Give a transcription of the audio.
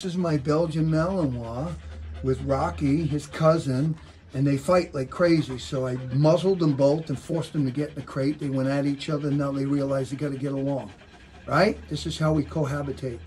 This is my Belgian Malinois with Rocky, his cousin, and they fight like crazy. So I muzzled them both and forced them to get in the crate. They went at each other, and now they realize they got to get along. Right? This is how we cohabitate.